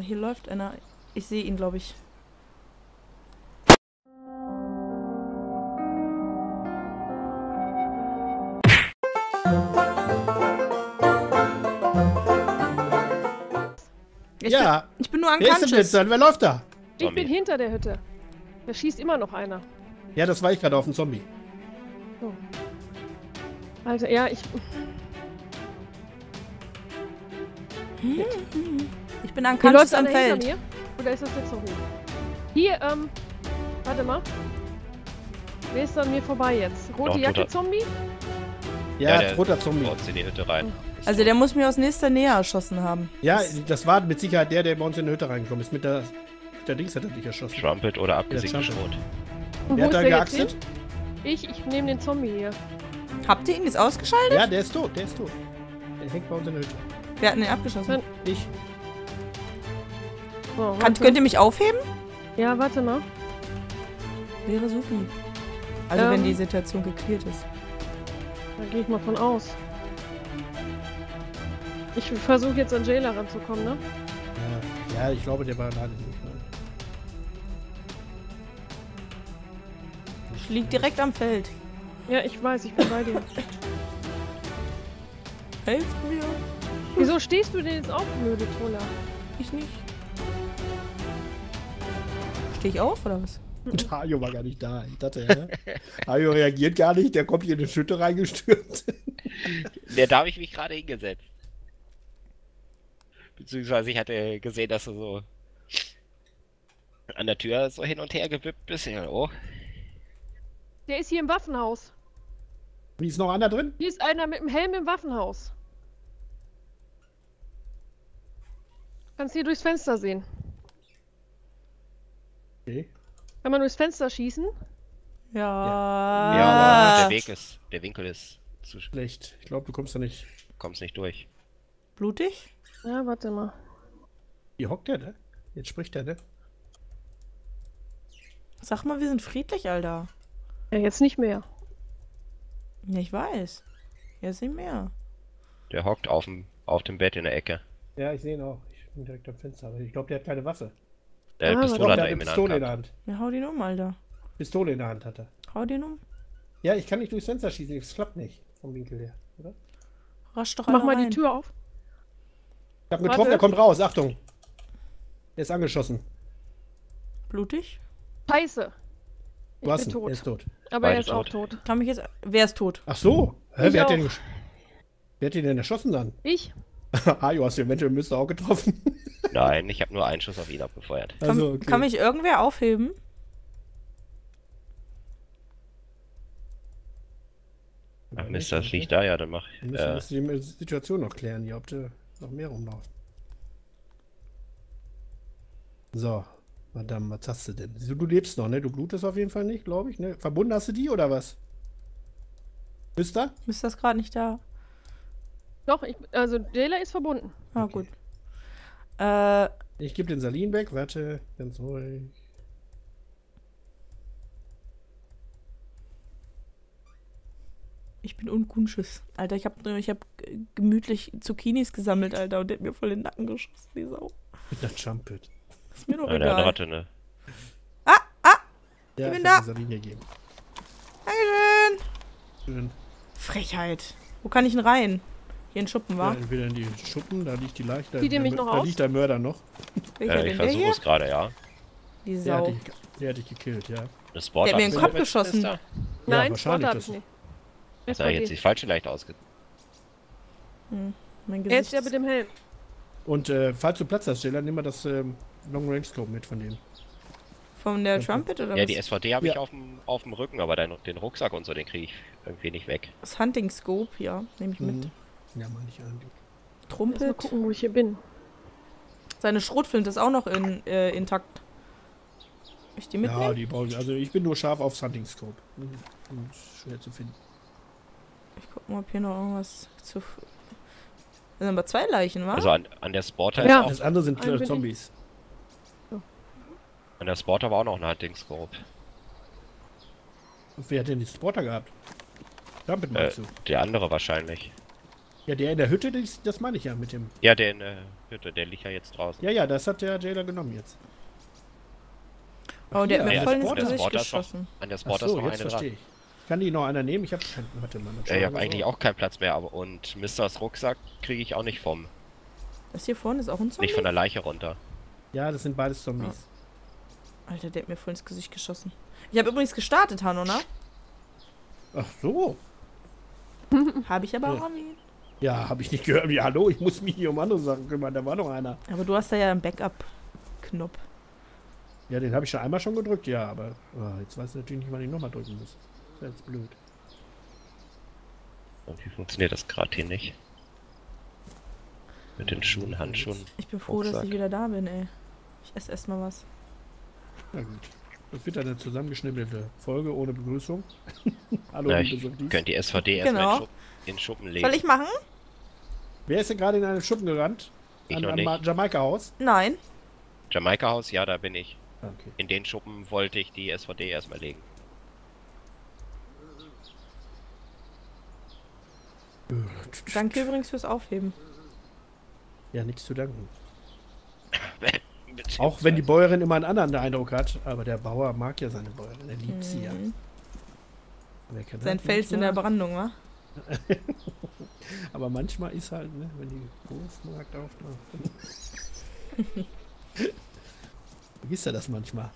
Hier läuft einer. Ich sehe ihn, glaube ich. Ich ja, Bin, ich bin nur wer ist denn unconscious. jetzt dann? Wer läuft da? Ich Zombie. bin hinter der Hütte. Da schießt immer noch einer. Ja, das war ich gerade auf den Zombie. Alter, ja, ich. Ich bin unconscious läuft am Feld. mir. Oder ist das der Zombie? Hier, ähm. Warte mal. Wer ist an mir vorbei jetzt? Rote Noch ein Jacke Toter. Zombie? Ja, Ja, der- roter Zombie. In die Hütte rein. Also der muss mir aus nächster Nähe erschossen haben. Ja, das war mit Sicherheit der, der bei uns in die Hütte reingekommen ist. Mit der, der Dings hat er dich erschossen. Trumpet oder Trumpet. Schrot. Wer hat da jetzt hin? Ich, ich nehme den Zombie hier. Habt ihr ihn jetzt ausgeschaltet? Ja, der ist tot, der ist tot. Der hängt bei uns in der Hütte. Wir hatten ihn abgeschossen. Dann- Ich. So, Kann, könnt ihr mich aufheben? Ja, warte mal. Wäre supi. Also Ähm. wenn die Situation geklärt ist. Da gehe ich mal von aus. Ich versuche jetzt an Jailer ranzukommen, ne? Ja, ja ich glaube, der war alleine nicht. Ne? Ich lieg direkt am Feld. Ja, ich weiß, ich bin bei dir. Helft mir. Wieso stehst du denn jetzt auf, blöde Troller? Ich nicht. Steh ich auf oder was? Und Hajo war gar nicht da. Ich dachte, ja. Hajo reagiert gar nicht, der kommt hier in die Schütte reingestürmt. Der da habe ich mich gerade hingesetzt. Beziehungsweise ich hatte gesehen, dass du so an der Tür so hin und her gewippt bist. Ja, oh. Der ist hier im Waffenhaus. Wie ist noch einer drin? Hier ist einer mit dem Helm im Waffenhaus. Kannst hier durchs Fenster sehen. Okay. Kann man durchs Fenster schießen? Ja. Ja, aber Ah. der Weg ist, der Winkel ist zu, Schlecht. Ich glaube, du kommst da nicht. kommst nicht durch. Blutig? Ja, warte mal. Hier hockt der, ne? Jetzt spricht der, ne? Sag mal, wir sind friedlich, Alter. Ja, jetzt nicht mehr. Ja, ich weiß. Jetzt nicht mehr. Der hockt auf dem, auf dem Bett in der Ecke. Ja, ich sehe ihn auch. Ich bin direkt am Fenster. Aber ich glaube, der hat keine Waffe. Der hat Ah, Pistole hat er eine in der Hand. Pistole in der. Hand. Ja, hau den um, Alter. Pistole in der Hand hat er. Hau den um. Ja, ich kann nicht durchs Fenster schießen. Das klappt nicht. Vom Winkel her, oder? Rasch doch Mach mal rein. die Tür auf. Ich hab getroffen, er kommt raus. Achtung. Er ist angeschossen. Blutig? Scheiße. Ich Du hast ihn. tot. Er ist tot. Aber Beide er ist auch tot. tot. Kann mich jetzt. Wer ist tot? Ach so. Hä, wer hat, den wer hat den denn erschossen dann? Ich? Ajo, hast du eventuell Müsste auch getroffen? Nein, ich habe nur einen Schuss auf ihn abgefeuert. Kann, Also, okay. kann mich irgendwer aufheben? Ach Mist, das liegt da, ja, dann mach Wir ich. müssen Äh, die Situation noch klären hier, ob da noch mehr rumlaufen. So, Madame, was hast du denn? Du, du lebst noch, ne? Du blutest auf jeden Fall nicht, glaube ich, ne? Verbunden hast du die oder was? Bist du? Ist das gerade nicht da? Doch, ich, also Jailer ist verbunden. Ah, Okay. gut. Äh, Ich gebe den Salin weg, warte, ganz ruhig. ich bin unconscious. Alter, ich hab, ich hab gemütlich Zucchinis gesammelt, Alter, und der hat mir voll den Nacken geschossen, die Sau. Mit einer Jumpet. Ist mir doch äh, der andere egal. hatte eine. Ah, ah, Ja, bin ich da. Salin gegeben. Dankeschön. Schön. Frechheit. Wo kann ich denn rein? Hier in den Schuppen, Ja, wa? entweder in die Schuppen, da liegt die Leiche. Da, Zieht ihr mich noch da aus? liegt der Mörder noch. Welcher Äh, ich denn? Der versuche es gerade, ja. Die Der hat, Sau. dich, der hat dich gekillt, ja. Das Der hat mir in den Kopf geschossen. Mister? Nein, wahrscheinlich, Sport das- ich nicht. Er Da ist, hat jetzt die falsche leicht ausge. Mein er ist Gesicht der mit dem Helm. Und äh, falls du Platz hast, Jailer, nimm mal das ähm, Long Range Scope mit von dem. von der Trumpet oder Ja, was? die SVD habe ich Ja. auf dem, auf dem Rücken, aber den, den Rucksack und so, den kriege ich irgendwie nicht weg. Das Hunting Scope, ja, nehme ich mit. Ja, meine ich eigentlich. Lass mal Trumpet. gucken, wo ich hier bin. Seine Schrotflinte ist auch noch in, äh, intakt. Ich die mitnehmen? Ja, die brauchen Also ich bin nur scharf aufs Hunting Scope. Mhm. Mhm, ist Schwer zu finden. Ich guck mal, ob hier noch irgendwas zu. Das sind aber zwei Leichen, wa? Also an, an der Sporter Ja. ist Das auch, andere sind äh, ich. Zombies. an der Sporter war auch noch ein Hunting-Scope. Und wer hat denn die Supporter gehabt? Damit Äh, meinst du? der andere wahrscheinlich. Ja, der in der Hütte, das, das meine ich ja mit dem. Ja, der in der Hütte, der liegt ja jetzt draußen. Ja, ja, das hat der Jailer genommen jetzt. Oh, der hat hier, mir voll ins Gesicht geschossen. An der Ach Spot ist so, noch jetzt eine verstehe dran. ich. Kann die noch einer nehmen? Ich habe keinen. Warte mal. Ja, ich habe eigentlich so. auch keinen Platz mehr, aber und Misters Rucksack kriege ich auch nicht vom, Das hier vorne ist auch ein Zombie? nicht von der Leiche runter. Ja, das sind beides Zombies. Alter, der hat mir voll ins Gesicht geschossen. Ich habe übrigens gestartet, Hanno, ne? Ach so. Habe ich aber Ja. auch erwähnt. Ja, habe ich nicht gehört. Wie, hallo, ich muss mich hier um andere Sachen kümmern. Da war noch einer. Aber du hast da ja einen Backup-Knopf. Ja, den habe ich schon einmal schon gedrückt, ja, aber ah, jetzt weiß ich natürlich nicht, wann ich nochmal drücken muss. Das ist ja jetzt blöd. Und wie funktioniert das gerade hier nicht? Mit den Schuhen, Handschuhen. Ich bin froh, dass Rucksack. ich wieder da bin, ey. Ich esse erstmal was. Na gut. Das wird eine zusammengeschnippelte Folge ohne Begrüßung. hallo, Ja, ich könnte die SVD erstmal Genau. In, Schuppen, legen. Soll ich machen? Wer ist denn gerade in einem Schuppen gerannt? Ich An, noch nicht. Ma- Jamaika-Haus? Nein. Jamaika-Haus, ja, da bin ich. Okay. In den Schuppen wollte ich die SVD erstmal legen. Danke übrigens fürs Aufheben. Ja, nichts zu danken. Auch wenn die Bäuerin immer einen anderen Eindruck hat, aber der Bauer mag ja seine Bäuerin, er liebt sie ja. Mhm. Sein Fels in der? Brandung, wa? Aber manchmal ist halt, ne, wenn die Großmarkt auftaucht. Vergisst er das manchmal?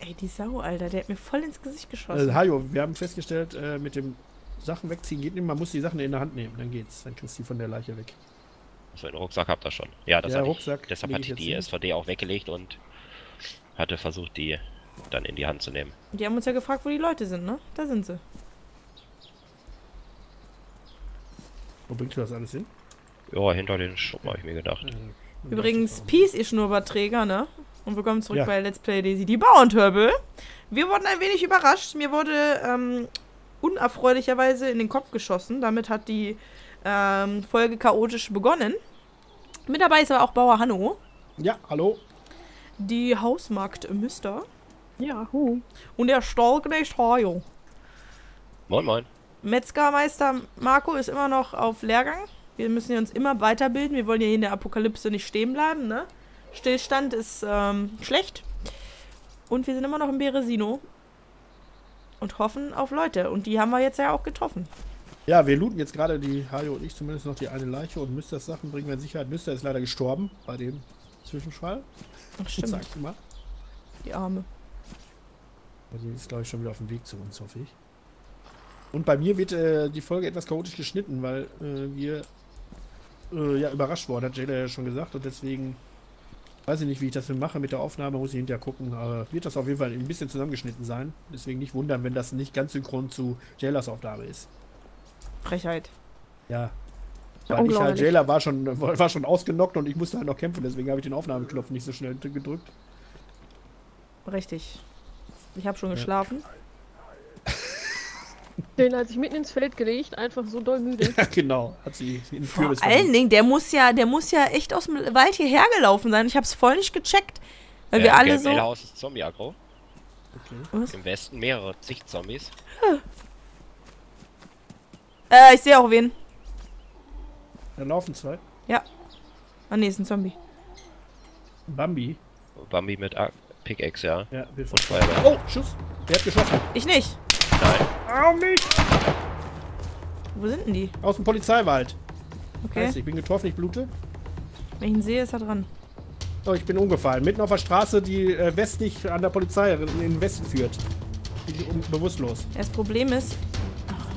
Ey, die Sau, Alter, der hat mir voll ins Gesicht geschossen. Also, Hajo, wir haben festgestellt, äh, mit dem Sachen wegziehen geht nicht, man muss die Sachen in der Hand nehmen, dann geht's. Dann kriegst du die von der Leiche weg. So, einen Rucksack habt ihr schon. Ja, das Der hatte Rucksack ich. Deshalb hatte ich die hin. SVD auch weggelegt und hatte versucht, die dann in die Hand zu nehmen. Die haben uns ja gefragt, wo die Leute sind, ne? Da sind sie. Wo bringst du das alles hin? Ja, hinter den Schuppen habe ich mir gedacht. Äh, Übrigens, Peace, ihr Schnurrbartträger, ne? Und willkommen zurück Ja. bei Let's Play Daisy, die Bauerntörbel. Wir wurden ein wenig überrascht. Mir wurde ähm, unerfreulicherweise in den Kopf geschossen. Damit hat die ähm, Folge chaotisch begonnen. Mit dabei ist aber auch Bauer Hanno, Ja, hallo. die Hausmarkt Müster Ja, hu. und der Stallknecht Hajo. Moin, moin. Metzgermeister Marco ist immer noch auf Lehrgang. Wir müssen uns immer weiterbilden. Wir wollen ja hier in der Apokalypse nicht stehen bleiben, ne? Stillstand ist ähm, schlecht. Und wir sind immer noch im Beresino. Und hoffen auf Leute. Und die haben wir jetzt ja auch getroffen. Ja, wir looten jetzt gerade die Hajo und ich zumindest noch die eine Leiche und Mysters Sachen bringen wir in Sicherheit. Myster ist leider gestorben bei dem Zwischenfall. Ach, stimmt. Sag ich mal. Die Arme. Also die ist, glaube ich, schon wieder auf dem Weg zu uns, hoffe ich. Und bei mir wird äh, die Folge etwas chaotisch geschnitten, weil äh, wir äh, ja überrascht wurden, hat Jada ja schon gesagt. Und deswegen weiß ich nicht, wie ich das mache mit der Aufnahme, muss ich hinterher gucken. Aber wird das auf jeden Fall ein bisschen zusammengeschnitten sein. Deswegen nicht wundern, wenn das nicht ganz synchron zu Jailers Aufnahme ist. Frechheit. Ja. Ja, Weil ich halt. Jailer war schon, war schon ausgenockt und ich musste halt noch kämpfen, deswegen habe ich den Aufnahmeknopf nicht so schnell gedrückt. Richtig. Ich habe schon Ja. geschlafen. Den hat sich mitten ins Feld gelegt, einfach so doll müde. Ja, genau. Hat sie in den Vor allen verliebt. Dingen, der muss ja, der muss ja echt aus dem Wald hierher gelaufen sein. Ich habe es voll nicht gecheckt. Weil Äh, wir alle so. L-Haus ist Zombie-Agro. Okay. Was? Im Westen mehrere zig Zombies. Äh, ich sehe auch wen. Da laufen zwei. Ah, nee, ist ein Zombie. Bambi. Bambi mit A Pickaxe, ja. Ja, wird Und von Feuerwehr. Oh, Schuss. Der hat geschossen. Ich nicht. Nein. Au mich! Wo sind denn die? Aus dem Polizeiwald. Okay. Heißt, ich bin getroffen, ich blute. Wenn ich ihn sehe, ist er dran. Oh, ich bin umgefallen. Mitten auf der Straße, die äh, westlich an der Polizei in den Westen führt. Bin ich um, bewusstlos. Das Problem ist,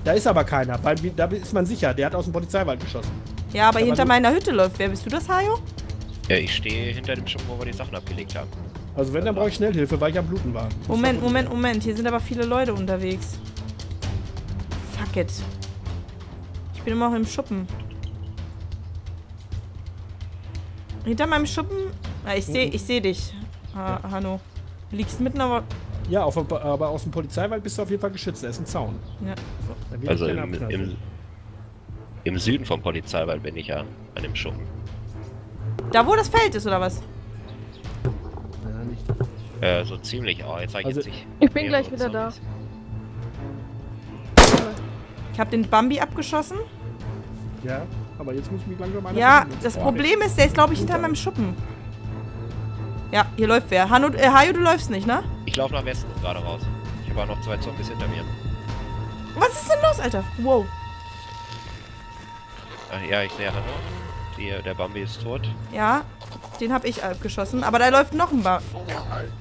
Da ist aber keiner. Bei, da ist man sicher. Der hat aus dem Polizeiwald geschossen. ja, aber Aber hinter meiner Hütte läuft. Wer bist du das, Hajo? Ja, ich stehe hinter dem Schuppen, wo wir die Sachen abgelegt haben. Also wenn, dann brauche ich Schnellhilfe, weil ich am Bluten war. Moment, Moment, Moment. Hier sind aber viele Leute unterwegs. Fuck it. Ich bin immer noch im Schuppen. Hinter meinem Schuppen. Ah, ich sehe ich seh dich, ha Ja. Hanno. Du liegst mitten aber. Ja, auf, dem- aber aus dem Polizeiwald bist du auf jeden Fall geschützt. Da ist ein Zaun. Ja. Also im, im, im Süden vom Polizeiwald bin ich ja an dem Schuppen. Da, wo das Feld ist, oder was? Ja, nicht. Äh, so ziemlich. Oh, jetzt sag ich Also- jetzt nicht. Ich bin gleich wieder da. Zombies. Ich habe den Bambi abgeschossen. Ja, aber jetzt muss ich mich langsam einer Ja, das Boah, Problem ist, der ist, glaube ich, hinter meinem Schuppen. Ja, hier läuft wer. Hanno, äh, Hajo, du läufst nicht, ne? Ich laufe nach Westen gerade raus. Ich habe auch noch zwei Zombies hinter mir. Was ist denn los, Alter? Wow. Ach, ja, ich sehe Hanno. Die, der Bambi ist tot. Ja, den habe ich abgeschossen. Aber da läuft noch ein ba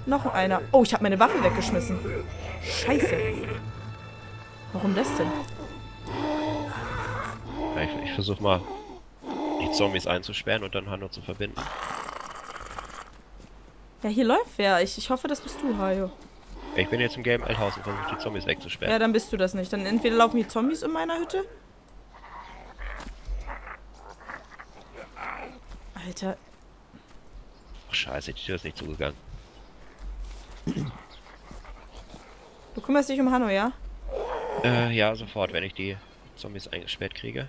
Noch einer. Oh, ich habe meine Waffe weggeschmissen. Scheiße. Warum das denn? Ja, ich ich versuche mal, die Zombies einzusperren und dann Hanno zu verbinden. Ja, hier läuft wer. Ich, ich hoffe, das bist du, Hajo. Ich bin jetzt im gelben L-Haus und versuche die Zombies Ja, wegzusperren. dann bist du das nicht. Dann entweder laufen die Zombies in meiner Hütte. Alter, Ach scheiße, die Tür ist nicht zugegangen. du kümmerst dich um Hanno, ja? Äh, ja, sofort, wenn ich die Zombies eingesperrt kriege.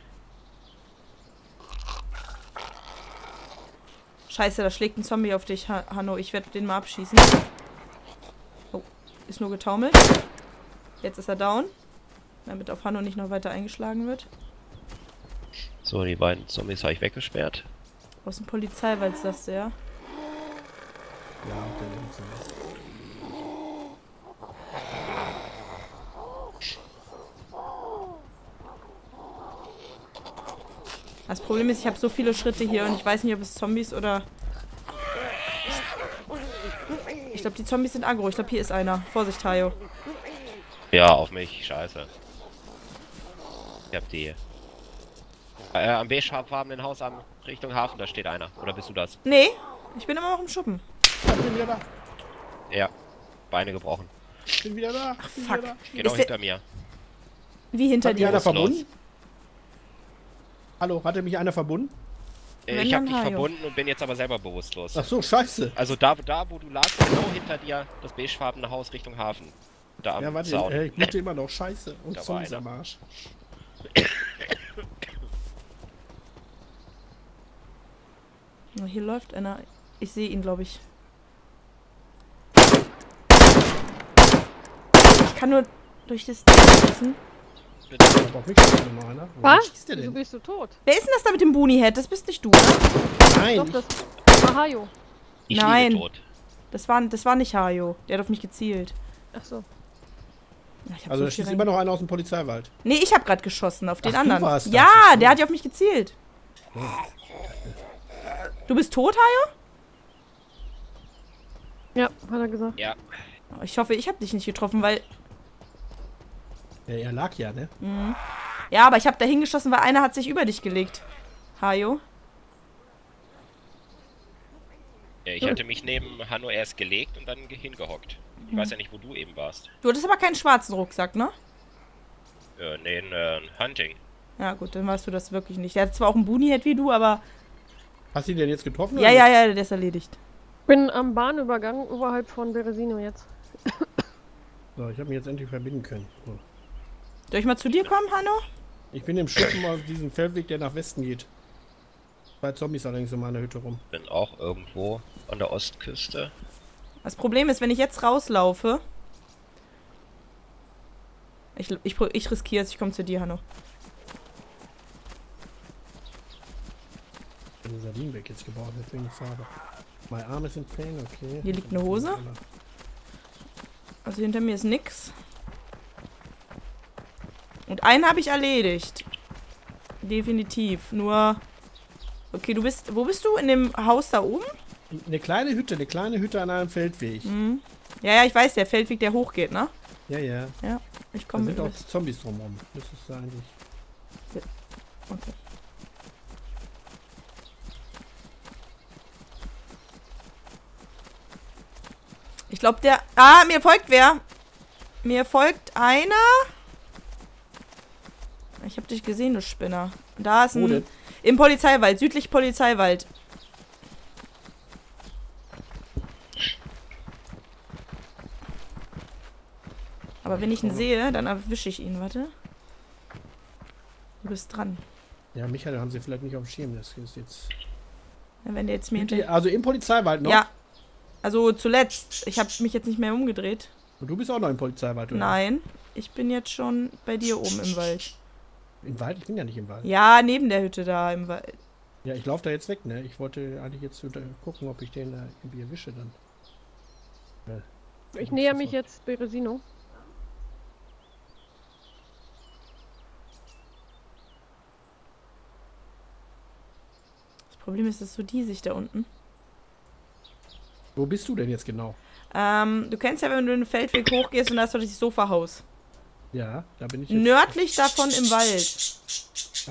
Scheiße, da schlägt ein Zombie auf dich, ha Hanno. Ich werde den mal abschießen. Oh, ist nur getaumelt. Jetzt ist er down. Damit auf Hanno nicht noch weiter eingeschlagen wird. So, die beiden Zombies habe ich weggesperrt. Aus dem Polizeiwald sagst du, ja? Ja, der links. Das Problem ist, ich habe so viele Schritte hier und ich weiß nicht, ob es Zombies oder... Ich glaube, die Zombies sind aggro. Ich glaube, hier ist einer. Vorsicht, Tayo. Ja, auf mich, scheiße. Ich hab die. Äh, am beigefarbenen Haus am Richtung Hafen, da steht einer. Oder bist du das? Nee, ich bin immer noch im Schuppen. Ich bin wieder da. Ja. Beine gebrochen. Ich bin wieder da. Bin fuck. wieder da. Genau Ist hinter mir. Wie hinter dir. einer ist los? Hallo, hatte mich einer verbunden? Äh, ich habe dich verbunden und bin jetzt aber selber bewusstlos. Ach so, scheiße. Also da, da wo du lagst, genau hinter dir, das beigefarbene Haus Richtung Hafen. Da am Ja, warte, Zaun. äh, ich blute immer noch. Scheiße. Und Da war Zombies einer. am Arsch. Ja, Hier läuft einer. Ich sehe ihn, glaube ich. Ich kann nur durch das Ding schießen. Auf mich einer. Was? schießt der Wieso denn? bist du tot? Wer ist denn das da mit dem Boonie-Head? Das bist nicht du, oder? Nein, Doch, das war Hajo. Ich Nein. liege tot. Das war, das war nicht Hajo. Der hat auf mich gezielt. Ach so. Ja, also so da schießt immer noch einer aus dem Polizeiwald. Nee, ich habe gerade geschossen auf den Ach, du anderen. warst das, ja, so. der hat ja auf mich gezielt. Du bist tot, Hajo? Ja, hat er gesagt. Ja. Oh, Ich hoffe, ich habe dich nicht getroffen, weil... Ja, er lag ja, ne? Ja, aber ich habe da hingeschossen, weil einer hat sich über dich gelegt. Hajo? Ja, Ich hatte mich neben Hanno erst gelegt und dann ge- hingehockt. Ich weiß ja nicht, wo du eben warst. Du hattest aber keinen schwarzen Rucksack, ne? Äh, nee, ein äh, Hunting. Ja, gut, dann warst du das wirklich nicht. Der hat zwar auch einen Boonie-Head wie du, aber... Hast du ihn denn jetzt getroffen? Ja, oder ja, nicht? ja, der ist erledigt. Bin am Bahnübergang oberhalb von Beresino jetzt. So, ich habe mich jetzt endlich verbinden können. So. Soll ich mal zu dir kommen, Hanno? Ich bin im Schuppen auf diesem Feldweg, der nach Westen geht. Zwei Zombies allerdings in meiner Hütte rum. Bin auch irgendwo an der Ostküste. Das Problem ist, wenn ich jetzt rauslaufe... Ich, ich, ich riskiere es, ich komme zu dir, Hanno. Ich bin den Sardinenweg jetzt gebaut, deswegen Farbe. My arm is in pain, okay. Hier liegt eine Hose. Also hinter mir ist nix. Und einen habe ich erledigt. Definitiv. Nur. Okay, du bist. Wo bist du? In dem Haus da oben? Eine kleine Hütte, eine kleine Hütte an einem Feldweg. Mhm. Ja, ja, ich weiß, der Feldweg, der hochgeht, ne? Ja, ja. Ich Da komme sind mit. auch Zombies drumherum. Das ist eigentlich. Okay. Ich glaube, der. Ah, mir folgt wer? Mir folgt einer. Ich habe dich gesehen, du Spinner. Da ist ein. denn? Im Polizeiwald, südlich Polizeiwald. Aber wenn ich ihn sehe, dann erwische ich ihn. Warte. Du bist dran. Ja, Michael haben sie vielleicht nicht auf dem Schirm. Das ist jetzt. Wenn der jetzt mir hinter... Also im Polizeiwald noch? Ja. Also zuletzt. Ich habe mich jetzt nicht mehr umgedreht. Und du bist auch noch im Polizeiwald, oder? Nein. Ich bin jetzt schon bei dir oben im Wald. Im Wald? Ich bin ja nicht im Wald. Ja, neben der Hütte da im Wald. Ja, ich laufe da jetzt weg, ne? Ich wollte eigentlich jetzt gucken, ob ich den da irgendwie erwische dann. Ja, Ich näher mich jetzt Beresino. Das Problem ist, das ist so diesig da unten. Wo bist du denn jetzt genau? Ähm, du kennst ja, wenn du den Feldweg hochgehst und da ist doch das Sofahaus. Ja, da bin ich jetzt. Nördlich davon im Wald.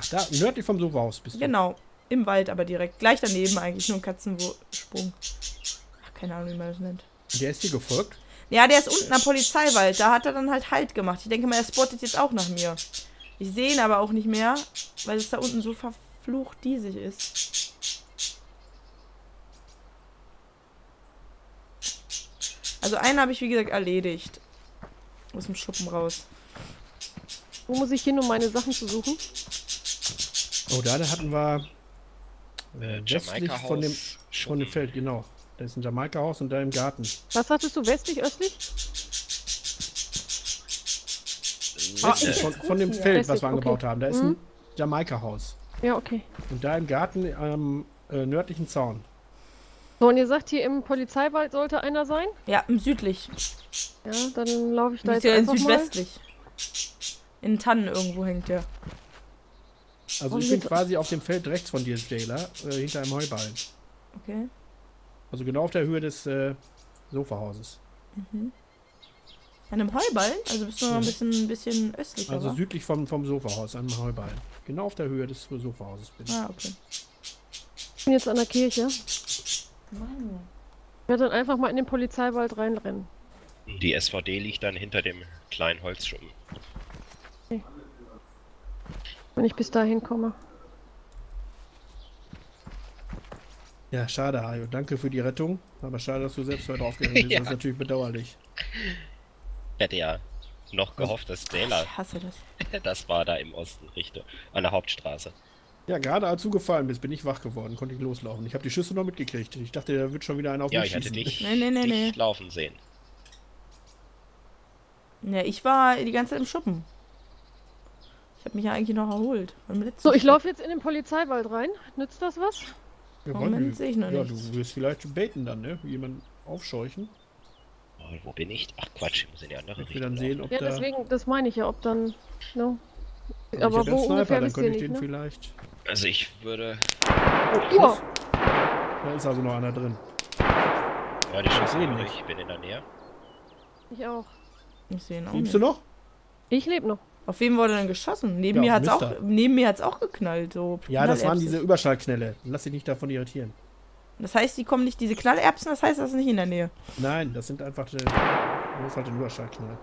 Ach, da, nördlich vom Sofahaus bist du. Genau. Im Wald aber direkt. Gleich daneben eigentlich, nur ein Katzensprung. Ach, keine Ahnung, wie man das nennt. Der ist dir gefolgt? Ja, der ist unten am Polizeiwald. Da hat er dann halt Halt gemacht. Ich denke mal, er spottet jetzt auch nach mir. Ich sehe ihn aber auch nicht mehr, weil es da unten so verflucht diesig ist. Also einen habe ich, wie gesagt, erledigt. Aus dem Schuppen raus. Wo muss ich hin, um meine Sachen zu suchen? Oh, da hatten wir Äh, westlich von dem, von dem Feld, genau. Da ist ein Jamaika-Haus und da im Garten. Was sagtest du, westlich, östlich? Ah, Mitte. von, von dem Feld, was Westlich, wir angebaut okay. haben. Da ist Mhm. ein Jamaika-Haus. Ja, okay. Und da im Garten am äh, nördlichen Zaun. So, und ihr sagt, hier im Polizeiwald sollte einer sein? Ja, im südlich. Ja, dann laufe ich da Liegt jetzt ja in einfach mal. In Tannen irgendwo hängt der. Also Und ich bin quasi auf dem Feld rechts von dir, Jailer, äh, hinter einem Heuballen. Okay. Also genau auf der Höhe des äh, Sofahauses. An einem Heuballen? Also bist du noch ein bisschen, ein bisschen östlicher, Also wa? südlich vom, vom Sofahaus, an einem Heuballen. Genau auf der Höhe des Sofahauses bin ich. Ah, okay. Ich bin jetzt an der Kirche. Ich werde dann einfach mal in den Polizeiwald reinrennen. Die SVD liegt dann hinter dem kleinen Holzschuppen. Wenn ich bis dahin komme. Ja, schade, Hajo. Danke für die Rettung. Aber schade, dass du selbst heute aufgegangen bist. Ja. Das ist natürlich bedauerlich. Ich hätte ja noch gehofft, dass Taylor, Ich hasse das. das war da im Osten, Richtung, an der Hauptstraße. Ja, gerade als du gefallen bist, bin ich wach geworden, konnte ich loslaufen. Ich habe die Schüsse noch mitgekriegt. Ich dachte, da wird schon wieder einer auf Ja, mich ich hatte schießen. dich, Nee, nee, nee, nee. dich laufen sehen. Ja, ich war die ganze Zeit im Schuppen. Ich habe mich ja eigentlich noch erholt. So, ich laufe jetzt in den Polizeiwald rein. Nützt das was? Ja, Moment, sehe ich noch Ja, nichts. du wirst vielleicht baiten dann, ne? Jemanden aufscheuchen. Oh, wo bin ich? Ach Quatsch, ich muss in die andere Richtung. dann sehen, ob Ja, da. deswegen, das meine ich ja, ob dann. Ne? Also Aber wo einen Sniper, ungefähr dann könnte ich nicht, den ne? vielleicht. Also ich würde. Oh, Da ist also noch einer drin. Ja, die sehen höre nicht. ich, bin in der Nähe. ich auch. Ich sehe ihn auch Liebst du noch? Ich lebe noch. Auf wen wurde denn geschossen? Neben Ja, mir auf hat's auch, neben mir hat's auch geknallt. So Ja, das waren diese Knallerbsen. Überschallknälle. Lass dich nicht davon irritieren. Das heißt, die kommen nicht, diese Knallerbsen, das heißt, das ist nicht in der Nähe. Nein, das sind einfach. äh, Das ist halt ein Überschallknall.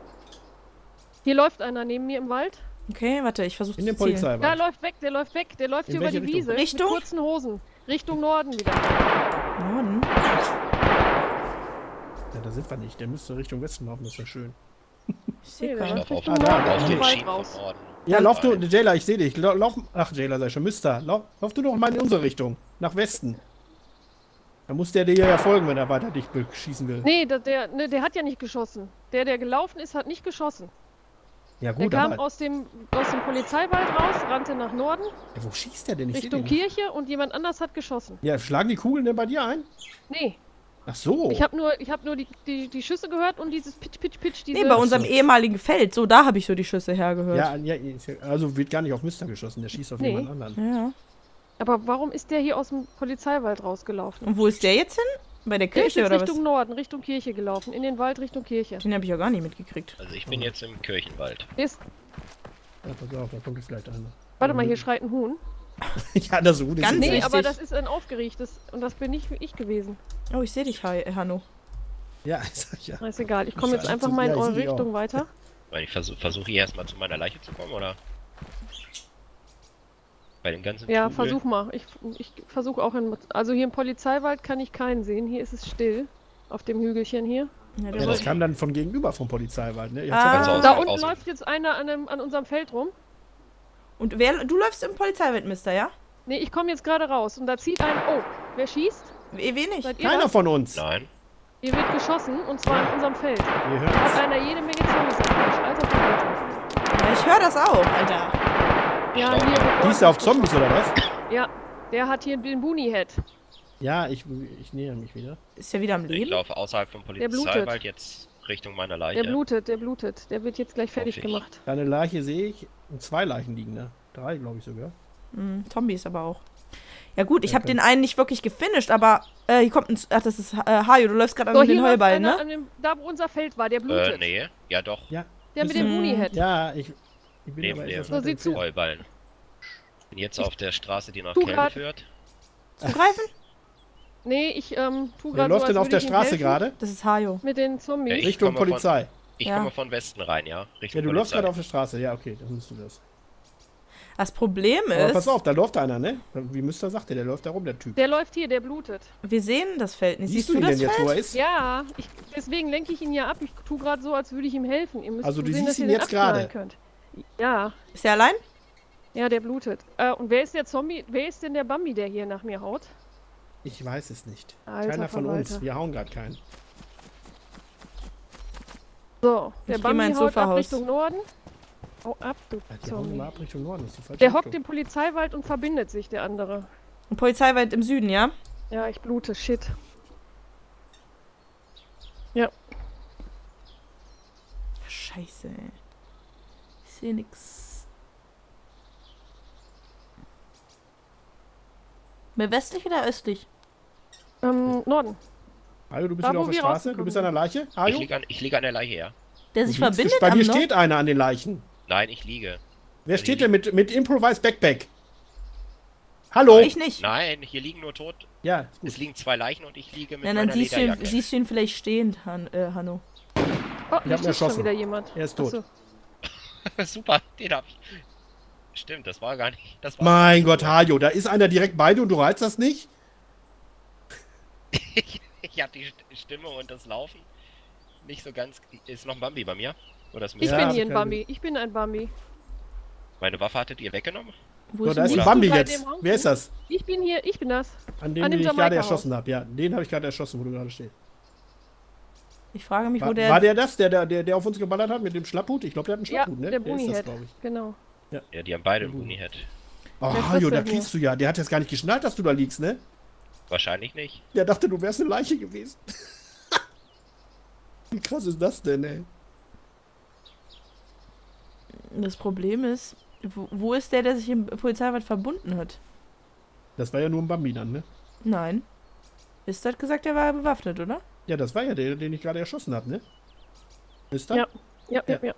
Hier läuft einer neben mir im Wald. Okay, warte, ich versuche In zu dem zielen. Da läuft weg, der läuft weg. Der läuft In hier über die Richtung? Wiese. Richtung? Mit kurzen Hosen. Richtung Norden wieder. Norden? Ja, da sind wir nicht. Der müsste Richtung Westen laufen, das wäre schön. Ich sehe Nee, der Auf, auf, Norden, da, auf aus den dem Wald Schieb raus. vom. Ja, lauf du. Jailer, ich sehe dich. Lau- Lauf, ach, Jailer sei schon, Mister. Lauf, lauf du doch mal in unsere Richtung. Nach Westen. Da muss der dir ja folgen, wenn er weiter dich beschießen will. Nee, der, der, ne, der hat ja nicht geschossen. Der, der gelaufen ist, hat nicht geschossen. Ja, Der gut, kam aber. aus dem, aus dem Polizeiwald raus, rannte nach Norden, Ja, wo schießt der denn? Ich Richtung. Kirche und jemand anders hat geschossen. Ja, schlagen die Kugeln denn bei dir ein? Nee, Ach so. ich habe nur, ich hab nur die, die, die Schüsse gehört und dieses Pitch, Pitch, Pitch. Diese Nee, bei unserem so. ehemaligen Feld, so da habe ich so die Schüsse hergehört. ja, ja, also wird gar nicht auf Mister geschossen, der schießt auf Nee. jemand anderen. ja. Aber warum ist der hier aus dem Polizeiwald rausgelaufen? Und wo ist der jetzt hin? Bei der Der ist Kirche oder Richtung was? Norden, Richtung Kirche gelaufen. In den Wald Richtung Kirche. Den habe ich ja gar nicht mitgekriegt. Also ich bin jetzt im Kirchenwald. Ist, Ja, pass auf, da kommt jetzt vielleicht einer. warte mal, hier schreit ein Huhn. ja, das Huhn ist Ganz Nee, richtig. aber das ist ein aufgeregtes und das bin nicht ich gewesen. Oh, ich sehe dich, Hi- Hanno. Ja, ich ja. Ist egal. Ich komme jetzt einfach mal in eure. Richtung weiter. Ich versuche versuch hier erstmal zu meiner Leiche zu kommen, oder? Bei den ganzen Ja, Kugeln? versuch mal. Ich, ich versuche auch in. Also hier im Polizeiwald kann ich keinen sehen. Hier ist es still. Auf dem Hügelchen hier. Ja, Ja, das kam dann von gegenüber vom Polizeiwald, ne? Ah. Da unten läuft jetzt einer an, einem, an unserem Feld rum. Und wer, du läufst im Polizeiwald, Mister, ja? Nee, ich komme jetzt gerade raus und da zieht ein. Oh, wer schießt? We- Wenig. Seid ihr Keiner von uns. Nein. Hier wird geschossen und zwar in unserem Feld. Wir Hat hören einer jede Menge Zunge Alter Verwalter. Ja, ich höre das auch, Alter. Ja, hier. Die ist ja auf Zombies, oder was? Ja, der hat hier den Boonie-Head. Ja, ich, ich näher mich wieder. Ist ja wieder am Ich Leben. laufe außerhalb vom blutet. Polizeiwald jetzt Richtung meiner Leiche. Der blutet, der blutet. Der wird jetzt gleich fertig gemacht. Deine Leiche sehe ich. Und zwei Leichen liegen da. Drei, glaube ich sogar. Mhm, Zombies aber auch. Ja gut, ich habe Okay. den einen nicht wirklich gefinisht, aber äh, hier kommt ein... Ach, das ist äh, Hajo, du läufst gerade an So, den hier läuft Heuballen, einer ne? an dem, da, wo unser Feld war, der blutet. Äh, nee. Ja doch. Ja. Der mit dem Hm. Boonie-Head. Ja, ich, ich bin Neben aber dem. So. Heuballen. Bin jetzt auf der Straße, die nach grad. führt. Zugreifen? Nee, ich ähm, tu Wer gerade läuft so, denn als auf der würde ich ihm Straße gerade? Das ist Hajo. Mit den Zombies. Ja, ich Richtung komme von- Polizei. Ich Ja. komme von Westen rein, ja. Richtung Ja, du läufst Polizei. gerade auf der Straße. Ja, okay, dann musst du das. Das Problem Aber ist, pass auf, da läuft einer, ne? Wie Müster sagte, der läuft da rum, der Typ. Der läuft hier, der blutet. wir sehen das Feld nicht. Siehst Siehst, du ihn das denn jetzt, Feld? wo er ist? Ja, ich, deswegen lenke ich ihn ja ab. Ich tue gerade so, als würde ich ihm helfen. Ihr müsst Also, du sehen, siehst ihn jetzt gerade? Könnt. Ja, Ist er allein? ja, der blutet. Äh, und wer ist der Zombie? Wer ist denn der Bambi, der hier nach mir haut? Ich weiß es nicht. Alter Keiner von uns. Verwalter. Wir hauen gerade keinen. So, der Bambi haut ab. Richtung Norden. Hau ab, du Ja, ab Richtung Norden. Das ist die falsche Der hockt im Polizeiwald und verbindet sich, der andere. Und Polizeiweit im Süden, ja? Ja, ich blute, shit. Scheiße, ey. Ich sehe nix. Mehr westlich oder östlich? Ähm, Norden. Hajo, du bist Da, wieder auf der Straße? Du bist an der Leiche? Ich Hajo? liege an, ich lieg an der Leiche, ja. Der sich verbindet Bei dir steht einer an den Leichen. Nein, ich liege. Wer Also steht denn mit, mit Improvised Backpack? Hallo? Ich nicht. Nein. Nein, hier liegen nur tot. Ja, Es liegen zwei Leichen und ich liege mit Ja, dann siehst du, ihn, siehst du ihn vielleicht stehend, Han, äh, Hanno. Oh, Ich hab ihn erschossen. schon wieder jemand. Er ist tot. Achso. Super, den hab ich. Stimmt, das war gar nicht. Das war Mein Gott, Hajo, da ist einer direkt bei dir und du reizt das nicht? Ich hab die St- Stimme und das Laufen nicht so ganz. Ist noch ein Bambi bei mir? Oder das Ich Ja, bin hier ein Bambi. Ich bin ein Bambi. Meine Waffe hattet ihr weggenommen? Wo So, ist da ist ein Bambi jetzt. Wer ist das? Ich bin hier, ich bin das. An dem, An dem den ich gerade erschossen habe. Ja, den habe ich gerade erschossen, wo du gerade stehst. Ich frage mich, wo War, der... war der das, der, der, der, der auf uns geballert hat mit dem Schlapphut? Ich glaube, der hat einen Ja, Schlapphut, ne? der ist das, Boonie-Head. glaube ich. Genau. Ja, die haben beide einen. Boonie-Head. Oh, ist Hajo, da kriegst du ja. Der hat jetzt gar nicht geschnallt, dass du da liegst, ne? Wahrscheinlich nicht. Der dachte, du wärst eine Leiche gewesen. Wie krass ist das denn, ey? Das Problem ist, wo, wo ist der, der sich im Polizeiwald verbunden hat? Das war ja nur ein Bambi dann, ne? Nein. Ist das gesagt, der war bewaffnet, oder? Ja, das war ja der, den ich gerade erschossen habe, ne? Ist das? Ja. Ja, ja, Ja. ja.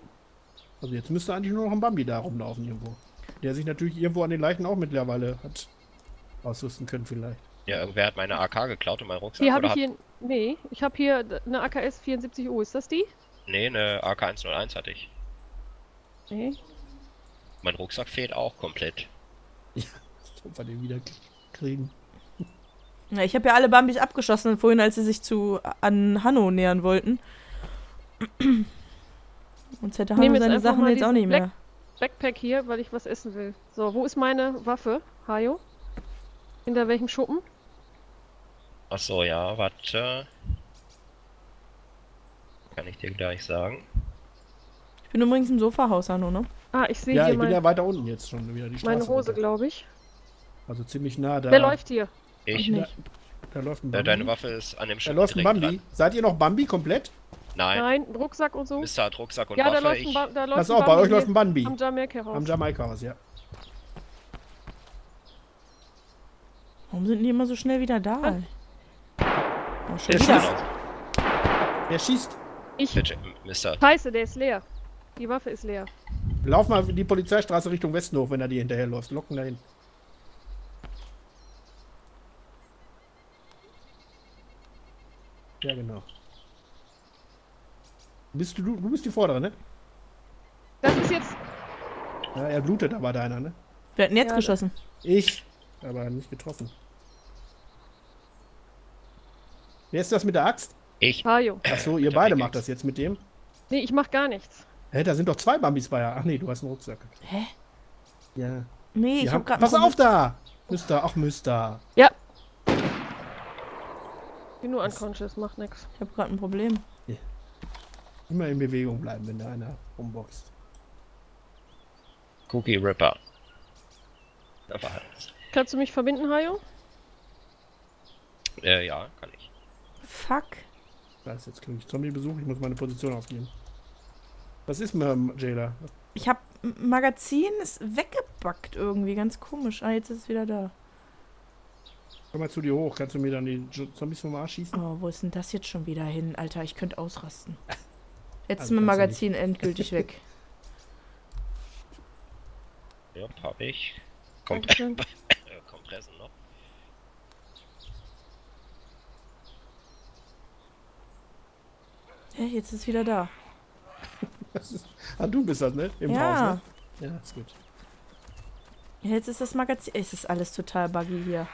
Also jetzt müsste eigentlich nur noch ein Bambi da rumlaufen irgendwo. Der sich natürlich irgendwo an den Leichen auch mittlerweile hat ausrüsten können vielleicht. Ja, irgendwer hat meine AK geklaut und meinen Rucksack. Hier habe oder ich hier. Nee, ich habe hier eine AKS 74U. Ist das die? Hab, nee, eine AK-101 hatte ich. Nee. Mein Rucksack fehlt auch komplett. Ob wir den wieder kriegen. Ja, ich habe ja alle Bambis abgeschossen vorhin, als sie sich zu an Hanno nähern wollten. Sonst hätte Hanno jetzt seine Sachen jetzt auch nicht mehr. Backpack hier, weil ich was essen will. So, wo ist meine Waffe? Hajo? Hinter welchem Schuppen? Ach so, ja, warte. Kann ich dir gleich sagen. Ich bin übrigens im Sofahaus, Hanno, ne? Ah, ich sehe Ja, hier ich bin mein, ja weiter unten jetzt schon wieder die Straße. meine Hose, glaube ich. Also ziemlich nah da. Wer läuft hier? Ich. Nicht. Da, da läuft ein Äh, Bambi. deine Waffe ist an dem da Schiff läuft ein Bambi. Seid ihr noch Bambi komplett? Nein, Nein, Rucksack und so. Mr. hat Rucksack und Ja, da Waffe. läuft ein, ba da läuft Pass auf, bei euch läuft ein Bambi. Am Jamaika-Haus. Am Jamaika-Haus, ja. Warum sind die immer so schnell wieder da? Ah. Oh, schon Der wieder. schießt. Wer schießt? Ich. Bitte, Mr. Scheiße, der ist leer. Die Waffe ist leer. Lauf mal die Polizeistraße Richtung Westen hoch, wenn er dir hinterherläuft. Locken dahin. Ja, genau. Bist du, du bist die Vordere, ne? Das ist jetzt. Ja, er blutet aber deiner, ne? Wir hatten jetzt Ja, geschossen. Ich. Aber nicht getroffen. Wer ist das mit der Axt? Ich. Hajo. Achso, ihr Da beide macht das jetzt mit dem. Nee, ich mach gar nichts. Hä, da sind doch zwei Bambis bei. Ach nee, du hast einen Rucksack. Hä? Ja. Nee, Die ich haben, hab grad pass auf da! Müster, ach Müster. Ja. Bin nur unconscious, macht nix. Ich hab grad ein Problem. Immer in Bewegung bleiben, wenn da einer rumboxt. Cookie Ripper. Kannst du mich verbinden, Hajo? äh, ja, kann ich. Fuck. Scheiße, jetzt kriege ich Zombie-Besuch, ich muss meine Position aufgeben. Was ist mit Jailer? Ich hab M- Magazin ist weggebackt irgendwie, ganz komisch. Ah, jetzt ist es wieder da. Komm mal zu dir hoch, kannst du mir dann die Zombies vom Arsch schießen? Oh, wo ist denn das jetzt schon wieder hin? Alter, ich könnte ausrasten. Jetzt Also ist mein Magazin endgültig weg. Ja, hab ich. Komp Dankeschön. äh, Kompressen noch. Hä, jetzt ist es wieder da. Ist, ah, du bist das, ne? Im Ja. Haus, ne? Ja, ist gut. Jetzt ist das Magazin. Es ist alles total buggy hier.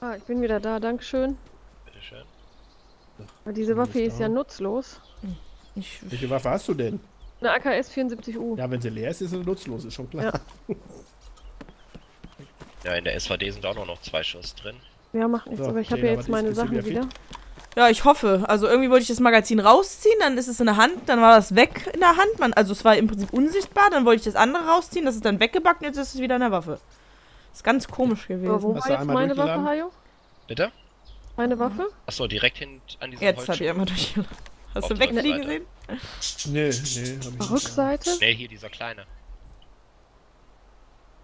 Ah, ich bin wieder da, Dankeschön. Bitteschön. Weil diese Waffe ist ja nutzlos. Ich, Welche Waffe hast du denn? Eine AKS 74U. Ja, wenn sie leer ist, ist sie nutzlos, ist schon klar. Ja, in der SVD sind auch nur noch zwei Schuss drin. Ja, macht nichts, So, aber ich habe ja jetzt meine Sachen wieder wieder. ja, ich hoffe. Also irgendwie wollte ich das Magazin rausziehen, dann ist es in der Hand, dann war das weg in der Hand. Man, also es war im Prinzip unsichtbar, dann wollte ich das andere rausziehen, das ist dann weggebackt und jetzt ist es wieder in der Waffe. ist ganz komisch Aber gewesen. wo Hast war jetzt einmal meine Waffe, durchgeladen? Hajo? Bitte? Meine Waffe? Achso, direkt hin an diesem Jetzt hat Holzschuh. er immer durch. Hast Auf du die wegfliegen Rückseite. gesehen? Nee, nee, hab ich nicht. Rückseite? Nee, hier dieser kleine.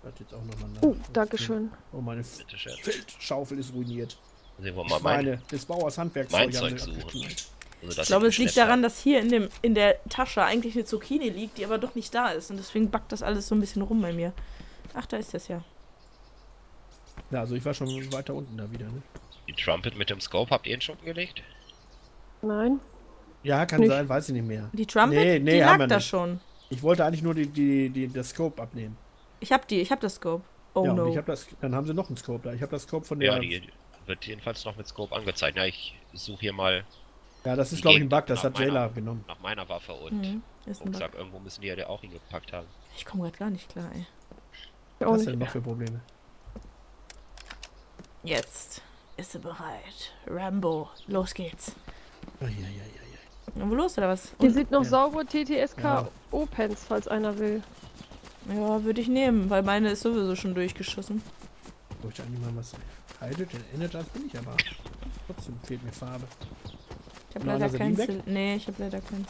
Das jetzt auch nochmal nach. Oh, Dankeschön. Oh, meine. Feldschaufel ist ruiniert. Sehen wir mal Ich mein, meine, des Bauers Handwerkszeug mein Zeug suchen. Also, Ich glaube, es liegt daran, dass hier in, dem, in der Tasche eigentlich eine Zucchini liegt, die aber doch nicht da ist. Und deswegen backt das alles so ein bisschen rum bei mir. Ach, da ist das ja. Ja, also ich war schon weiter unten da wieder, ne? Die Trumpet mit dem Scope, habt ihr ihn schon gelegt? Nein. Ja, kann Nicht. sein, weiß ich nicht mehr. Die Trumpet, Nee, nee, die lag da nicht. schon. Ich wollte eigentlich nur die, die, die, das Scope abnehmen. Ich hab die, ich hab das Scope. Oh ja, und no. ich hab das, dann haben sie noch einen Scope da. Ich habe das Scope von der. Ja, die wird jedenfalls noch mit Scope angezeigt. Ja, ich suche hier mal ja, das ist glaube ich ein Bug, das hat Jayla genommen. nach meiner Waffe und Mhm. Rucksack. Irgendwo müssen die ja auch hingepackt haben. Ich komme gerade gar nicht klar, ey. Was nicht. denn noch für Probleme? Jetzt ist er bereit. Rambo, los geht's. Eieieiei. Na, wo los oder was? Hier sind noch Ja. saubere TTSK Ja. O-Pens, falls einer will. Ja, würde ich nehmen, weil meine ist sowieso schon durchgeschossen. Wo ich eigentlich mal was. Hydrogen Energize bin ich aber. Trotzdem fehlt mir Farbe. Ich habe leider er keins. Nee, ich habe leider keins.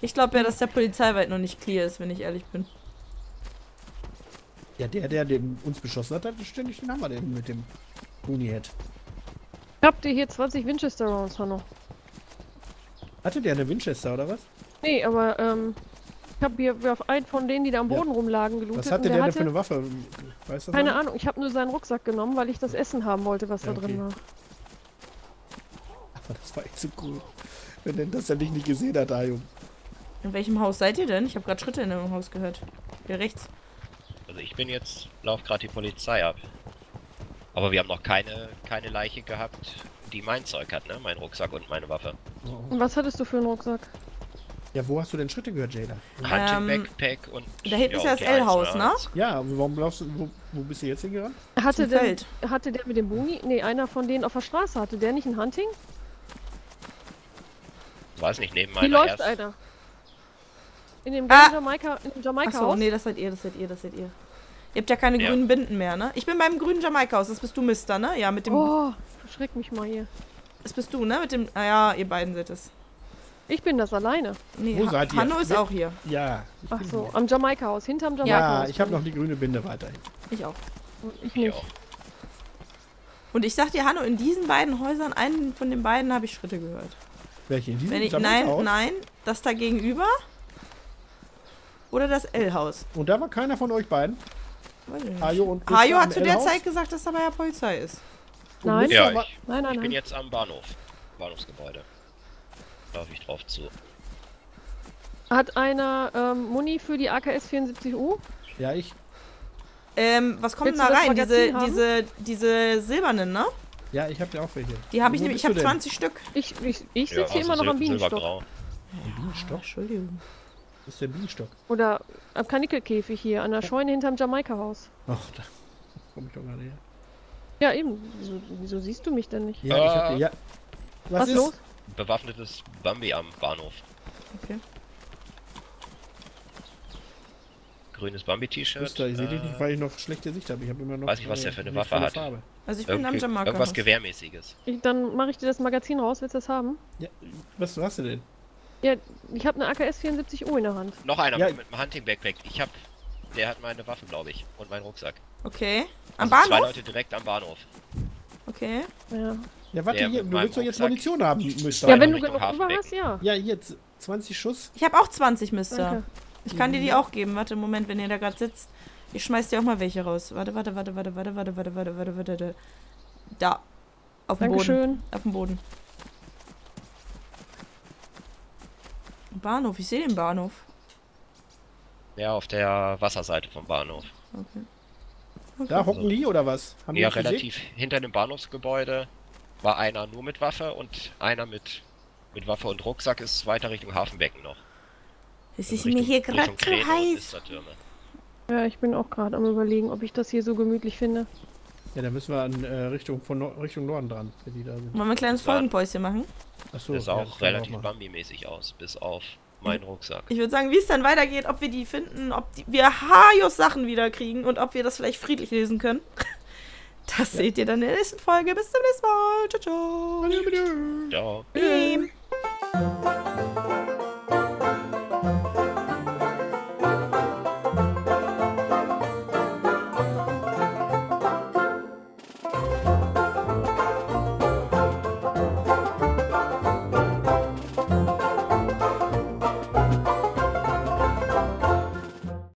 Ich glaube ja, dass der polizeiweit noch nicht clear ist, wenn ich ehrlich bin. Ja, der, der den uns beschossen hat, hat ständig den Hammer den mit dem Uni-Head. Habt ihr hier 20 Winchester Rounds noch? Hatte der eine Winchester oder was? Nee, aber ähm, ich habe hier auf einen von denen, die da am Ja. Boden rumlagen, gelootet. Was hatte der der denn hatte, für eine Waffe? Weißt du Keine noch? Ahnung, ich habe nur seinen Rucksack genommen, weil ich das Essen haben wollte, was Ja, da drin okay. war. Aber das war echt so cool. Wenn denn das ja nicht, nicht gesehen hat, Ayum. In welchem Haus seid ihr denn? Ich habe gerade Schritte in dem Haus gehört. Hier rechts. Also ich bin jetzt, lauf gerade die Polizei ab. Aber wir haben noch keine, keine Leiche gehabt, die mein Zeug hat, ne? Mein Rucksack und meine Waffe. Und was hattest du für einen Rucksack? Ja, wo hast du denn Schritte gehört, Jada? Hunting Ähm, Backpack und. da hinten ist ja das L-Haus, ne? 101. Ja, warum laufst du, wo, wo bist du jetzt hingerannt? Hatte, Zum denn, Feld. hatte der mit dem Buni? Nee, einer von denen auf der Straße hatte der nicht ein Hunting? Weiß nicht, neben Hier meiner läuft erst. einer. In dem Ah! gelben Jamaika, in dem Jamaika Achso, nee, das seid ihr, das seid ihr, das seid ihr. Ihr habt ja keine Ja. grünen Binden mehr, ne? Ich bin beim grünen Jamaika-Haus, das bist du, Mister, ne? Ja, mit dem. Oh, verschreck mich mal hier. Das bist du, ne? Mit dem. Ah ja, ihr beiden seid es. Ich bin das alleine. Nee, Wo Ha- seid ihr? Hanno ist auch hier. Ja. Ach so, hier. am Jamaika Haus, hinterm Jamaika Ja, ich habe noch die grüne Binde weiterhin. Ich auch. Und Ich Ich nicht. auch. Und ich sag dir, Hanno, in diesen beiden Häusern, einen von den beiden habe ich Schritte gehört. Welche? In diesem Wenn ich, nein, nein, das da gegenüber. Oder das L-Haus. Und da war keiner von euch beiden? Hajo und Hajo hat zu der? Zeit gesagt, dass er bei der Polizei ist. Nein. Ja, ich, Nein, nein, ich bin nein. jetzt am Bahnhof. Bahnhofsgebäude. Lauf ich drauf zu. Hat einer ähm, Muni für die AKS 74U? Ja, ich. Ähm, was kommt denn da rein? Diese, haben? diese, diese silbernen, ne? Ja, ich habe ja auch welche. Die habe ich nämlich, ich habe denn? 20 Stück. Ich, ich, ich Ja, sitze hier aus immer noch am Bienenstock. Silbergrau. Ein Bienenstock? Entschuldigung. Was ist der Bienenstock? Oder am Kanickelkäfig hier, an der Scheune hinterm Jamaika-Haus. Ach, da komme ich doch gerade her. Ja, eben. Wieso, wieso siehst du mich denn nicht? Ja, ich hab, ja. Was, Was ist? los? Bewaffnetes Bambi am Bahnhof. Okay. grünes Bambi-T-Shirt. Ich sehe dich äh, nicht, weil ich noch schlechte Sicht habe. Ich habe immer noch. weiß nicht, was der äh, für eine Waffe hat. Farbe. Also ich bin am Jamaika. Irgendwas Gewehrmäßiges. Ich, dann mache ich dir das Magazin raus. Willst du das haben? Ja, was hast du denn? Ja, ich habe eine AKS 74U in der Hand. Noch einer Ja. mit einem Hunting-Backpack. Ich hab. Der hat meine Waffen, glaube ich. Und meinen Rucksack. Okay. Am Also Zwei Bahnhof? Leute direkt am Bahnhof. Okay. Ja, Ja, warte Der hier, du willst doch jetzt Rucksack. Munition haben, Muster. ja wenn du genug über Hafenbecken. hast, ja. Ja, jetzt 20 Schuss. Ich habe auch 20 Mister. Danke. Ich kann dir die auch geben. Warte, Moment, wenn ihr da gerade sitzt. Ich schmeiß dir auch mal welche raus. Warte, warte, warte, warte, warte, warte, warte, warte, warte, warte, warte. Da. Auf dem Boden. Dankeschön. Auf dem Boden. Bahnhof, ich sehe den Bahnhof. Ja, auf der Wasserseite vom Bahnhof. Okay. Da hocken die oder was? Haben Ja, uns gesehen? relativ hinter dem Bahnhofsgebäude war einer nur mit Waffe und einer mit, mit Waffe und Rucksack ist weiter Richtung Hafenbecken noch. Es Also ist mir hier Richtung- gerade Richtung zu heiß. Ja, ich bin auch gerade am überlegen, ob ich das hier so gemütlich finde. Ja, da müssen wir an äh, Richtung, von Nor Richtung Norden dran, wenn die da sind. Wollen wir ein kleines Folgenpäuschen machen? Achso, Das sah ja, auch relativ. Bambi-mäßig aus, bis auf meinen Rucksack. Ich würde sagen, wie es dann weitergeht, ob wir die finden, ob die, wir Hajos Sachen wieder kriegen und ob wir das vielleicht friedlich lesen können. Das ja. seht ihr dann in der nächsten Folge. Bis zum nächsten Mal. Ciao, ciao. Ciao. ciao. ciao.